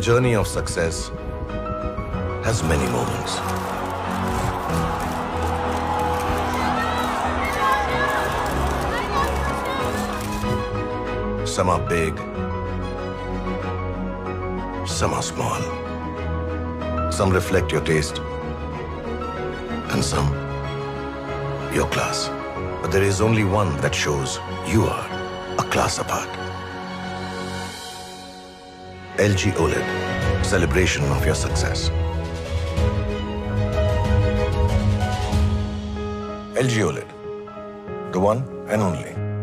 journey of success has many moments. Some are big, some are small. Some reflect your taste, and some your class. But there is only one that shows you are a class apart. LG OLED, celebration of your success. LG OLED, the one and only.